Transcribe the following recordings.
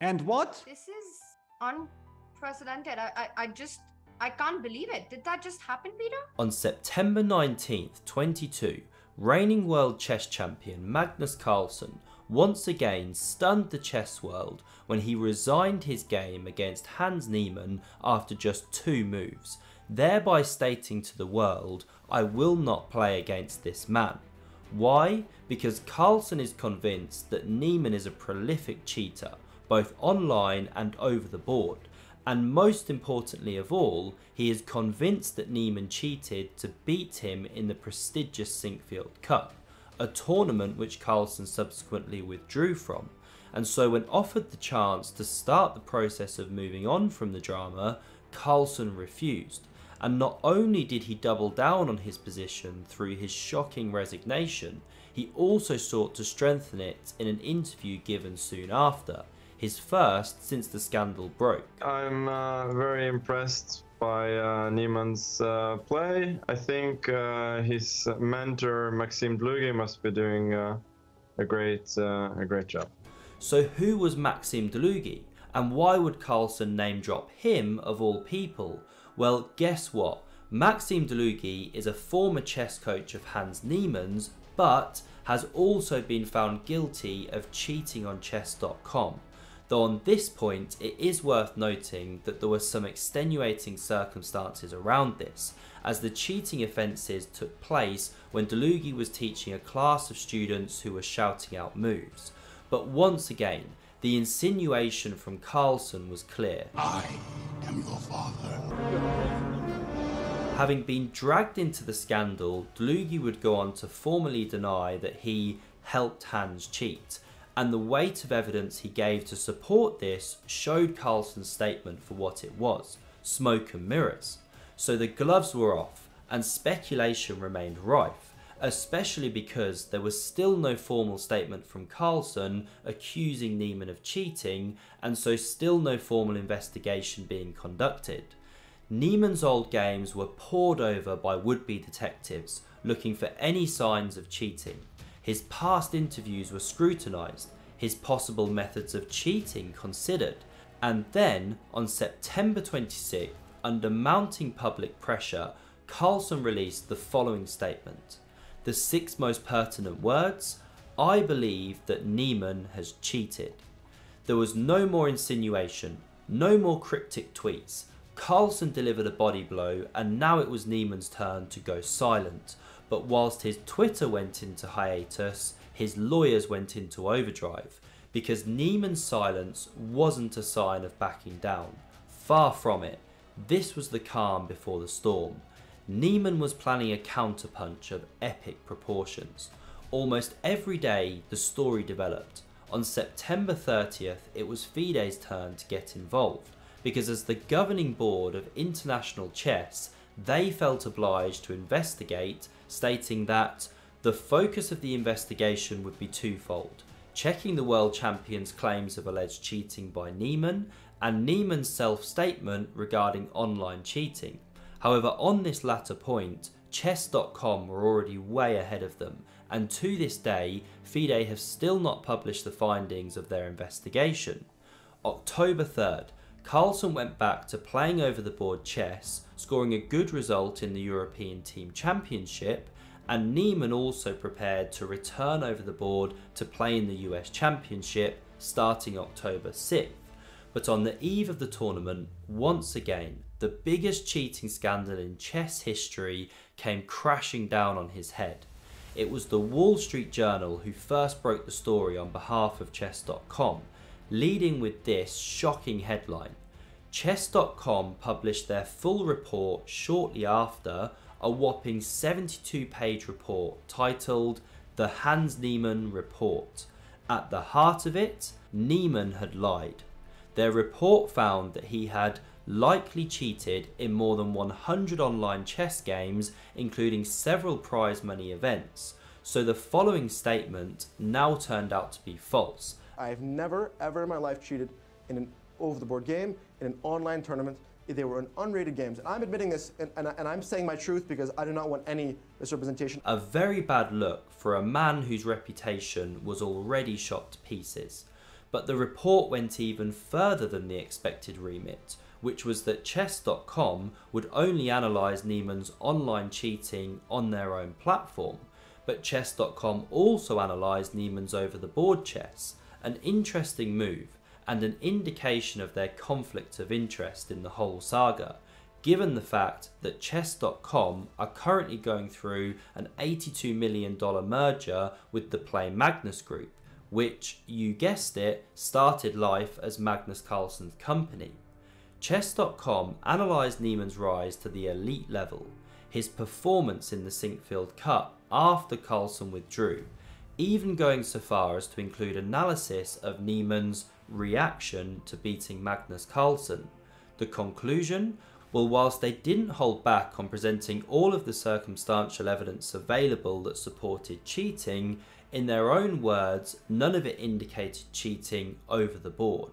And what? This is unprecedented. I, I, I just, I can't believe it. Did that just happen, Peter? On September 19th, 22, reigning world chess champion Magnus Carlsen once again stunned the chess world when he resigned his game against Hans Niemann after just two moves, thereby stating to the world, I will not play against this man. Why? Because Carlsen is convinced that Niemann is a prolific cheater, both online and over the board, and most importantly of all, he is convinced that Niemann cheated to beat him in the prestigious Sinquefield Cup, a tournament which Carlsen subsequently withdrew from. And so, when offered the chance to start the process of moving on from the drama, Carlsen refused. And not only did he double down on his position through his shocking resignation, he also sought to strengthen it in an interview given soon after his first since the scandal broke. I'm uh, very impressed by uh, Niemann's uh, play. I think uh, his mentor Maxime Dlugy must be doing uh, a great uh, a great job. So who was Maxime Dlugy, and why would Carlsen name drop him of all people? Well, guess what? Maxime Dlugy is a former chess coach of Hans Niemann's, but has also been found guilty of cheating on chess.com though on this point it is worth noting that there were some extenuating circumstances around this, as the cheating offences took place when Dlugy was teaching a class of students who were shouting out moves. But once again, the insinuation from Carlsen was clear. I am your father. Having been dragged into the scandal, Dlugy would go on to formally deny that he helped Hans cheat, and the weight of evidence he gave to support this showed Carlsen's statement for what it was smoke and mirrors. So the gloves were off, and speculation remained rife, especially because there was still no formal statement from Carlsen accusing Niemann of cheating, and so still no formal investigation being conducted. Niemann's old games were pored over by would be detectives looking for any signs of cheating, his past interviews were scrutinised, his possible methods of cheating considered, and then on September 26, under mounting public pressure, Carlsen released the following statement. The six most pertinent words I believe that Niemann has cheated. There was no more insinuation, no more cryptic tweets. Carlsen delivered a body blow, and now it was Niemann's turn to go silent, but whilst his Twitter went into hiatus, his lawyers went into overdrive because Niemann's silence wasn't a sign of backing down. Far from it. This was the calm before the storm. Niemann was planning a counterpunch of epic proportions. Almost every day the story developed. On September 30th, it was FIDE's turn to get involved because as the governing board of international chess, they felt obliged to investigate stating that the focus of the investigation would be twofold checking the world champion's claims of alleged cheating by Niemann and Niemann's self statement regarding online cheating. However, on this latter point, chess.com were already way ahead of them, and to this day, FIDE have still not published the findings of their investigation. October 3rd, Carlsen went back to playing over the board chess, scoring a good result in the European Team Championship, and Niemann also prepared to return over the board to play in the US Championship starting October 6th. But on the eve of the tournament, once again, the biggest cheating scandal in chess history came crashing down on his head. It was the Wall Street Journal who first broke the story on behalf of chess.com leading with this shocking headline. Chess.com published their full report shortly after a whopping 72 page report titled The Hans Niemann Report. At the heart of it, Niemann had lied. Their report found that he had likely cheated in more than 100 online chess games, including several prize money events. So the following statement now turned out to be false, I've never, ever in my life cheated in an over-the-board game, in an online tournament. They were unrated games. And I'm admitting this, and, and, and, I'm saying my truth because I do not want any misrepresentation. A very bad look for a man whose reputation was already shot to pieces. But the report went even further than the expected remit, which was that chess.com would only analyse Niemann's online cheating on their own platform, but chess.com also analysed Niemann's over the board chess, an interesting move and an indication of their conflict of interest in the whole saga, given the fact that chess.com are currently going through an $82 million merger with the Play Magnus Group, which, you guessed it, started life as Magnus Carlsen's company. Chess.com analysed Niemann's rise to the elite level, his performance in the Sinquefield Cup after Carlsen withdrew, even going so far as to include analysis of Niemann's reaction to beating Magnus Carlsen. The conclusion? Well, whilst they didn't hold back on presenting all of the circumstantial evidence available that supported cheating, in their own words, none of it indicated cheating over the board.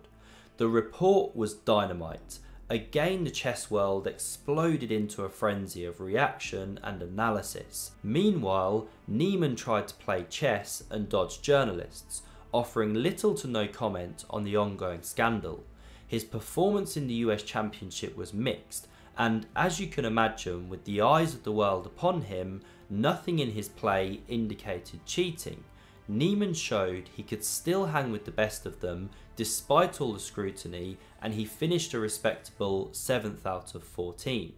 The report was dynamite. Again, the chess world exploded into a frenzy of reaction and analysis. Meanwhile, Niemann tried to play chess and dodge journalists, offering little to no comment on the ongoing scandal. His performance in the US Championship was mixed, and as you can imagine, with the eyes of the world upon him, nothing in his play indicated cheating. Niemann showed he could still hang with the best of them despite all the scrutiny, and he finished a respectable 7th out of 14.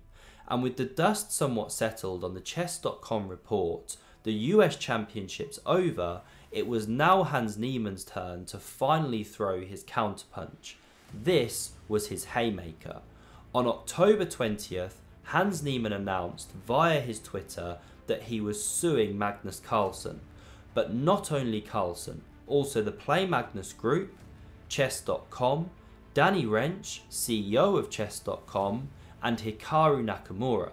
And with the dust somewhat settled on the chess.com report, the US Championships over, it was now Hans Niemann's turn to finally throw his counterpunch. This was his haymaker. On October 20th, Hans Niemann announced via his Twitter that he was suing Magnus Carlsen. But not only Carlsen, also the Play Magnus Group, Chess.com, Danny Rensch, CEO of Chess.com, and Hikaru Nakamura.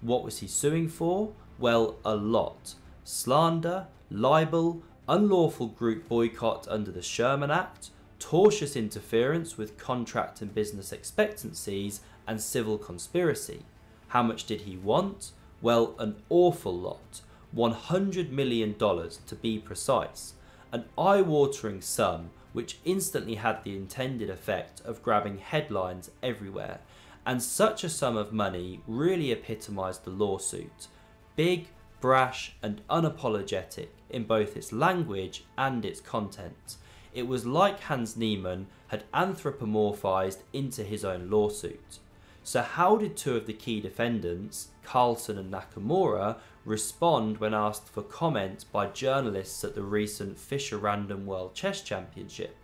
What was he suing for? Well, a lot. Slander, libel, unlawful group boycott under the Sherman Act, tortious interference with contract and business expectancies, and civil conspiracy. How much did he want? Well, an awful lot. $100 million to be precise. An eye watering sum which instantly had the intended effect of grabbing headlines everywhere. And such a sum of money really epitomised the lawsuit. Big, brash, and unapologetic in both its language and its content. It was like Hans Niemann had anthropomorphised into his own lawsuit. So how did two of the key defendants, Carlsen and Nakamura, respond when asked for comment by journalists at the recent Fischer Random World Chess Championship?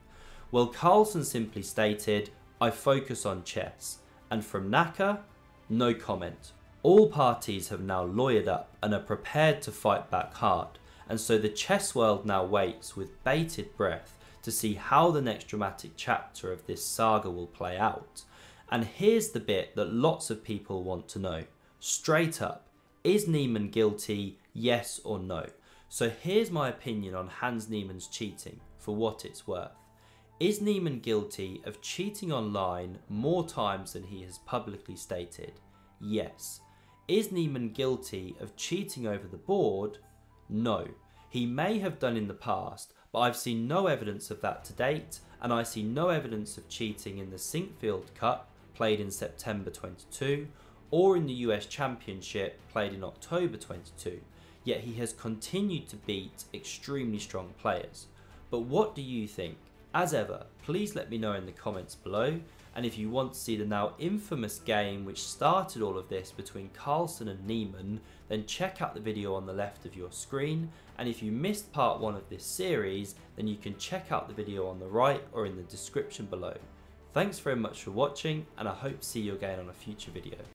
Well, Carlsen simply stated, I focus on chess, and from Naka, no comment. All parties have now lawyered up and are prepared to fight back hard, and so the chess world now waits with bated breath to see how the next dramatic chapter of this saga will play out. And here's the bit that lots of people want to know. Straight up, is Niemann guilty, yes or no? So here's my opinion on Hans Niemann's cheating, for what it's worth. Is Niemann guilty of cheating online more times than he has publicly stated? Yes. Is Niemann guilty of cheating over the board? No. He may have done in the past, but I've seen no evidence of that to date, and I see no evidence of cheating in the Sinquefield Cup, played in September 22, or in the US Championship, played in October 22, yet he has continued to beat extremely strong players. But what do you think? As ever, please let me know in the comments below, and if you want to see the now infamous game which started all of this between Carlsen and Niemann, then check out the video on the left of your screen, and if you missed part 1 of this series, then you can check out the video on the right or in the description below. Thanks very much for watching and I hope to see you again on a future video.